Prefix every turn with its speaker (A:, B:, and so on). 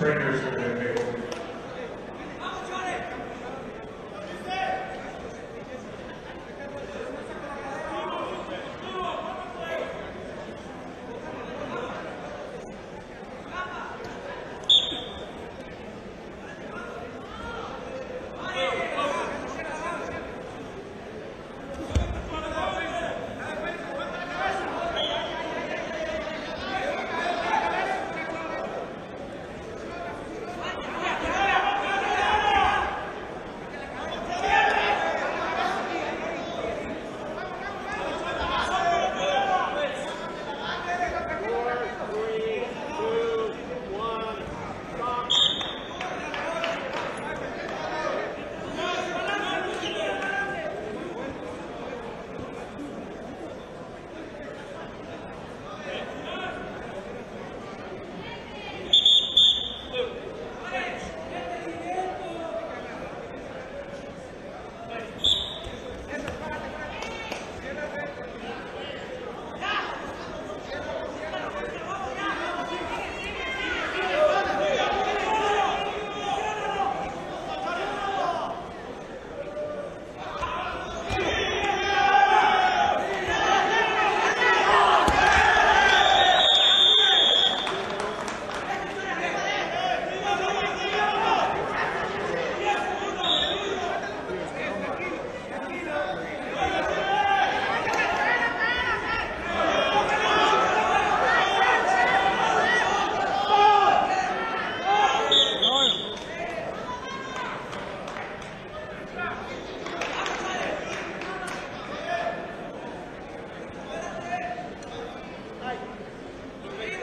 A: trainers that they pay